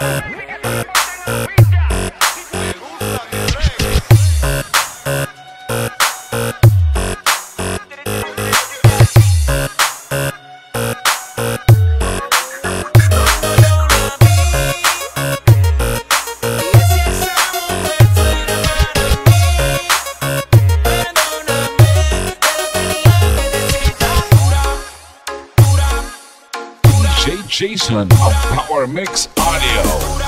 Uh... DJ Jason Power Mix Audio.